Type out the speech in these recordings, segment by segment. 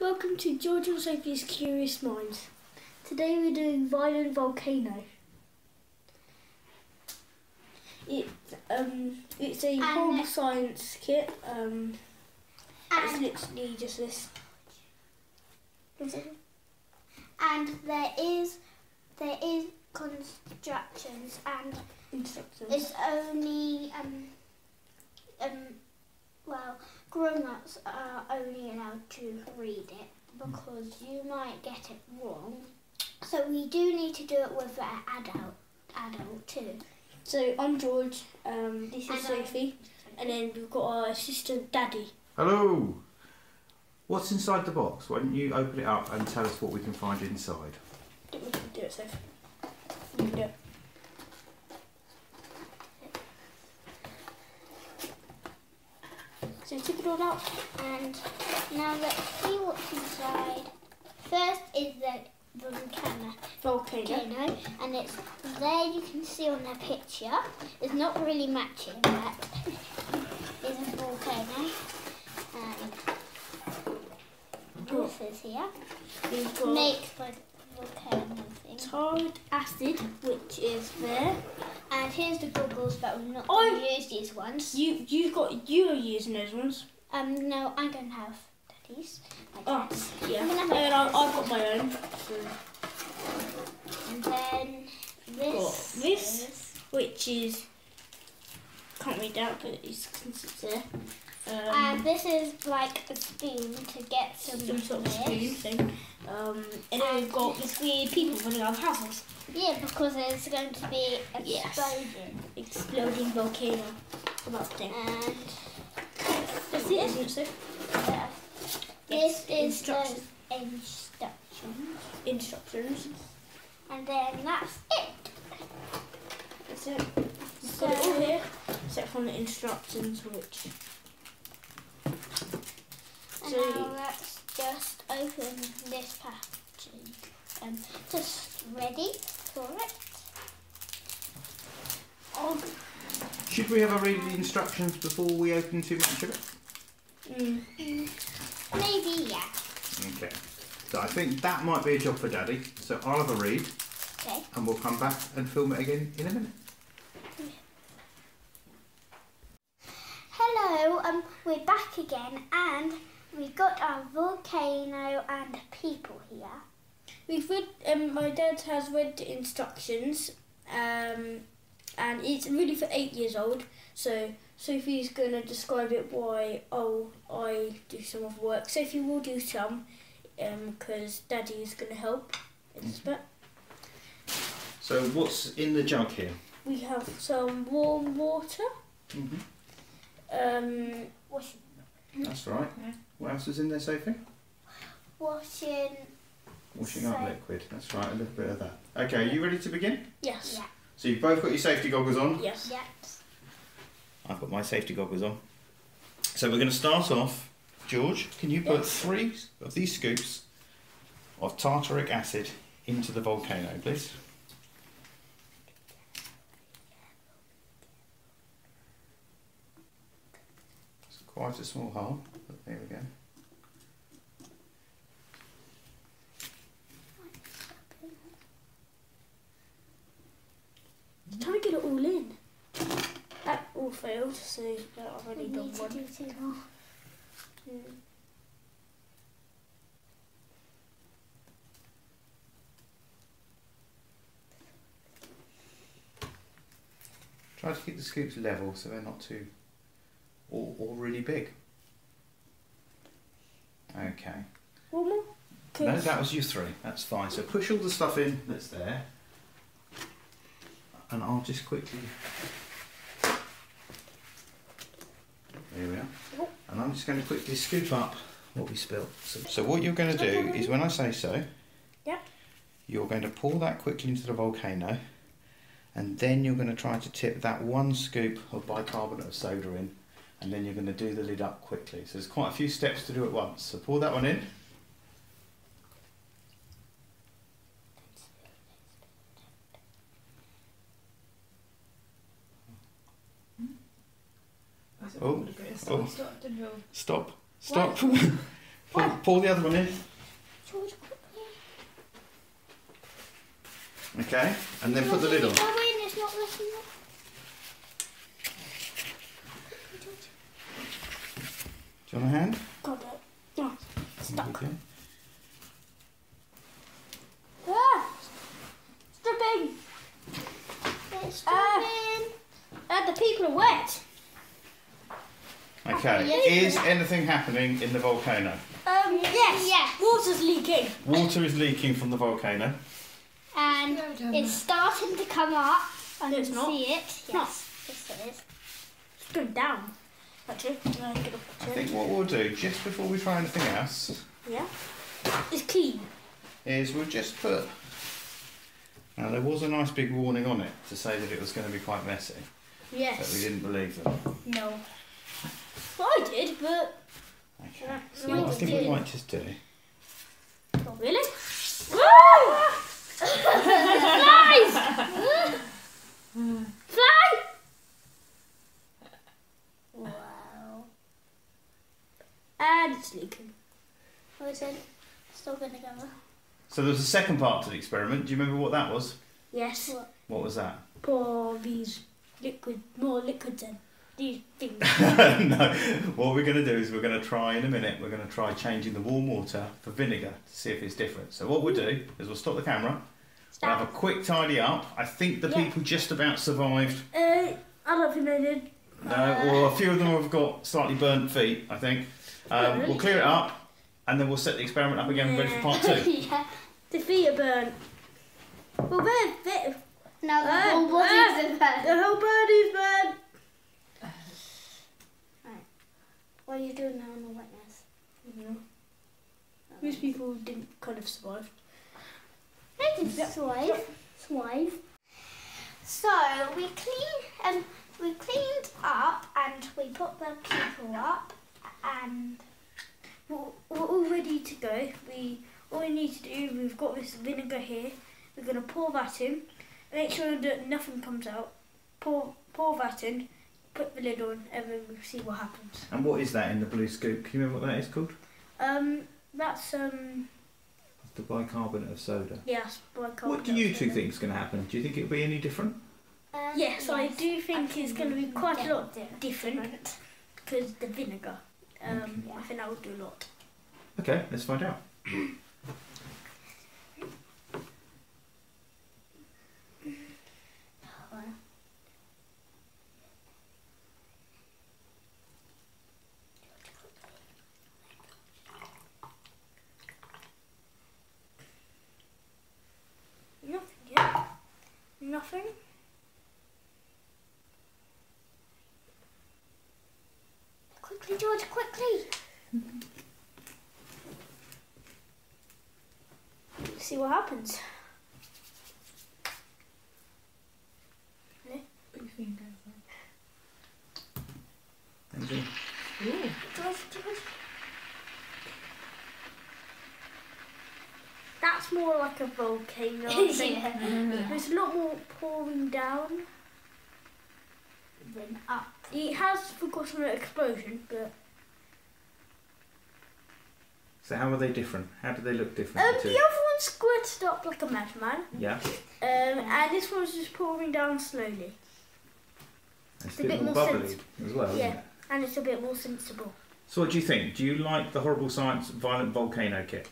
Welcome to George and Sophie's Curious Minds. Today we're doing Violent Volcano. It, um, it's a And horrible science kit. Um, it's literally just this. and there is there is constructions and Instructions. it's only um um well grown-ups are only allowed to read it because you might get it wrong. So we do need to do it with an adult adult too. So I'm George. Um, this is And I'm- Sophie, and then we've got our assistant Daddy. Hello. What's inside the box? Why don't you open it up and tell us what we can find inside? Do we do it, Sophie? You can do it. So take it all out and now let's see what's inside. First is the volcano. Volcano. volcano and it's there you can see on the picture it's not really matching but it's a volcano and this is here We've got makes like volcano thing tarred acid, which is there. And here's the goggles but we're not Oh. going to use these ones You you've got you are using those ones. um no I'm going to have daddy's Oh, yeah. I'm gonna have And. I, I've got my own. So, and then this Got this. is- which is can't read out, but it's there. Um, and this is like a spoon to get some, some sort of this. spoon thing. Um, and then we've got this weird people running out of houses. Yeah, because there's going to be an Yes. explosion. Exploding volcano. About thing. And That's it, isn't it, so? uh, Yes, this is instructions. the instructions. Instructions. And then that's it. That's it. We've So, got it all here, except from the instructions, which. And So- now let's just open this packaging. Um, just ready for it. Oh, Should we have a read of the instructions before we open too much of it? mm. Maybe, yeah. Okay. So I think that might be a job for Daddy. So I'll have a read Okay. and we'll come back and film it again in a minute. Hello, um, we're back again and we got our volcano and people here. We've read, um, my dad has read the instructions, um, and it's really for eight years old. So Sophie's gonna describe it why oh I do some of the work. Sophie will do some, um, because Daddy is gonna help in this bit. So what's in the jug here? We have some warm water. Mm-hmm. Um, Washing, That's right. What else is in there, Sophie? washing Washing up liquid. That's right. A little bit of that. Okay. Are you ready to begin? yes. Yeah. So you've both got your safety goggles on. Yes. yeah. I've got my safety goggles on. So we're going to start off. George, can you put Yes. three of these scoops of tartaric acid into the volcano, please? Quite a small hole, but there we go. Try to get it all in. That all failed, so I've We already done need to one. do two more. Mm. Try to keep the scoops level so they're not too or, or really big. Okay. One more. No, that was you three. That's fine. So push all the stuff in that's there. And I'll just quickly. There we are. Oh. And I'm just going to quickly scoop up what we spilt. So, so what you're going to do is when I say so, Yeah. you're going to pour that quickly into the volcano. And then you're going to try to tip that one scoop of bicarbonate of soda in. And then you're going to do the lid up quickly. So there's quite a few steps to do at once. So pour that one in. Oh, oh. Stop. Stop. Pull, pull the other one in. Okay, and then put the lid on. Go in, it's not letting you. Do you want a hand? Got it. Oh, stuck. Okay. Ah! Stripping! It's Ah. dropping. And the people are wet. Okay. Is anything happening in the volcano? Um, yes. Yes. Water's leaking. Water is leaking from the volcano. And it's starting to come up. I No, can it's not. see it. not. Yes, yes it is. It's going down. Actually, no, I think what we'll do, just before we try anything else, Yeah. It's clean. is we'll just put. Now there was a nice big warning on it to say that it was going to be quite messy, Yes. but we didn't believe them. No. Well, I did, but Okay. Yeah, So what I I think we might just do. not really. Woo! Flies! And it's leaking. Oh, is it still going together? So there was a second part to the experiment. Do you remember what that was? Yes. What? What was that? Pour these liquid, more liquids in. These things. no. What we're going to do is we're going to try in a minute. We're going to try changing the warm water for vinegar to see if it's different. So what we'll do is we'll stop the camera. We'll have a quick tidy up. I think the Yeah. people just about survived. Uh, I don't think they did. No, well, a few of them have got slightly burnt feet. I think. Um, we'll clear it up, and then we'll set the experiment up again, ready for part two. yeah. The feet are burnt. Well, they're, they're, Now the whole body's ah. in the whole body's burnt. What are you doing now in the wetness? Most people didn't kind of survive. They did swive. Swive. So we clean um we cleaned up and we put the people up and We're, we're all ready to go. We all we need to do. We've got this vinegar here. We're gonna pour that in. Make sure that nothing comes out. Pour pour that in. Put the lid on, and then we'll see what happens. And what is that in the blue scoop? Can you remember what that is called? Um, that's um, The bicarbonate of soda. yes, bicarbonate. What do you two think is going to happen? Do you think it'll be any different? um, Yes, I do think I it's going to be quite a lot different because the vinegar. Um. I think that would do a lot. Okay, let's find out. Nothing yet. Nothing. Quickly, George, quickly. See what happens. Anything? George, George. That's more like a volcano. Yeah. There's a lot more pouring down. than up. It has forgotten an explosion, but So how are they different? How do they look different? um, the the other one squirted up like a madman, Yeah, um, and this one's just pouring down slowly, it's a a bit, more bubbly as well. Yeah. it? and it's a bit more sensible. So what do you think? Do you like the Horrible Science Violent Volcano Kit?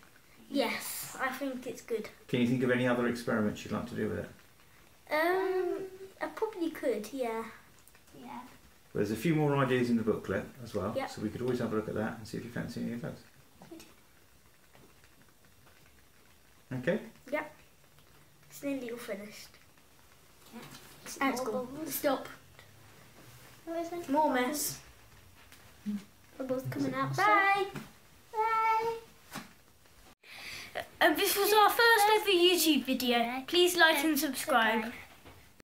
Yes, I think it's good. Can you think of any other experiments you'd like to do with it? Um, I probably could, yeah. Yeah. There's a few more ideas in the booklet as well, Yeah. so we could always have a look at that and see if you fancy any of those. Okay. It's nearly all finished. Yeah. And it's More gone. bubbles. Stop. What is it? More mess. Bubbles coming out. Bye. Bye. And this was our first ever YouTube video. Please like and subscribe.